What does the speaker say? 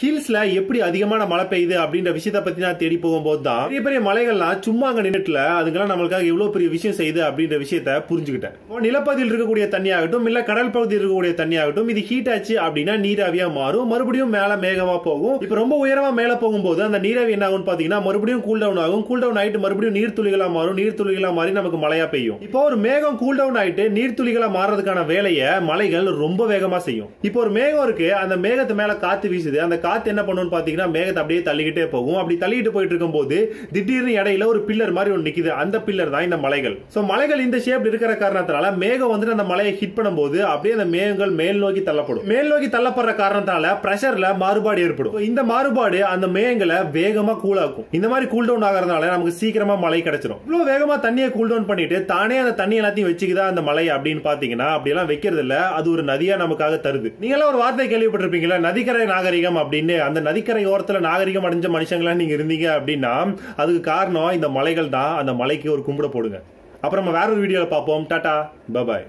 ஹில்ஸ்ல எப்படி அதிகமான மழை பெய்யுது அப்படின்ற விஷயத்த பத்தி நான் தேடி போகும்போது தான் பெரிய பெரிய மலைகள்லாம் சும்மா அங்க நின்னுட்டுல அதுக்கெல்லாம் நம்மளுக்காக எவ்வளவு பெரிய விஷயம் செய்யுது அப்படின்ற விஷயத்த புரிஞ்சுக்கிட்டேன். நிலப்பகுதியில் இருக்கக்கூடிய தண்ணியாகட்டும் இல்ல கடல் பகுதியில் இருக்கக்கூடிய தண்ணியாகட்டும் இது ஹீட் ஆச்சு அப்படின்னா நீராவியா மாறும். மறுபடியும் மேல மேகமா போகும். இப்ப ரொம்ப உயரமா மேல போகும்போது அந்த நீராவி என்ன ஆகும் பாத்தீங்கன்னா மறுபடியும் கூல் டவுன் ஆகும். கூல் டவுன் ஆயிட்டு மறுபடியும் நீர்த்துளிகளா மாறும். நீர்த்துளிகளா மாறி நமக்கு மழையா பெய்யும். இப்போ ஒரு மேகம் கூல் டவுன் ஆயிட்டு நீர்த்துளிகளா மாறதுக்கான வேலையை மலைகள் ரொம்ப வேகமா செய்யும். இப்போ ஒரு மேகம் இருக்கு. அந்த மேகத்து மேல காத்து வீசுது. அந்த காத்து என்ன பண்ணுன்னு பாத்தீங்கன்னா மேகத்தை அப்படியே தள்ளிக்கிட்டே போகும். அப்படி தள்ளிட்டு போயிட்டு இருக்கும்போது திடீர்னு இடையில ஒரு பில்லர் மாதிரி ஒன்று நிக்குது. அந்த பில்லர் தான் இந்த மலைகள். ஸோ மலைகள் இந்த ஷேப் இருக்கிற காரணத்தினால மேகம் வந்துட்டு அந்த மலையை ஹிட் பண்ணும்போது அப்படியே அந்த மேகங்கள் மேல் நோக்கி தள்ளப்படும். மேல் நோக்கி தள்ளப்படுற காரணத்தால பிரஷர்ல மாறுபாடு ஏற்படும். இந்த மாறுபாடு அந்த மேகங்களை வேகமா கூலாக்கும் இந்த மாதிரி கூல் டவுன் ஆகிறதுனால நமக்கு சீக்கிரமா மழை கிடைச்சிடும் இவ்வளவு வேகமா தண்ணியை கூல் டவுன் பண்ணிட்டு தானே அந்த தண்ணி எல்லாத்தையும் வச்சுக்குதா அந்த மலை அப்படின்னு பாத்தீங்கன்னா அப்படியெல்லாம் வைக்கிறது இல்ல அது ஒரு நதியா நமக்காக தருது. நீங்க எல்லாம் ஒரு வார்த்தை கேள்விப்பட்டிருப்பீங்களா நதிக்கரை நாகரிகம் அப்படின்னு. அந்த நதிக்கரை ஓரத்தில் நாகரிகம் அடைஞ்ச மனுஷங்களா நீங்கள் இருந்தீங்க அப்படின்னா அதுக்கு காரணம் இந்த மலைகள் தான் அந்த மலைக்கு ஒரு கும்பிட போடுங்க. அப்புறம் நம்ம வேற ஒரு வீடியோவில் பார்ப்போம். Tata bye bye.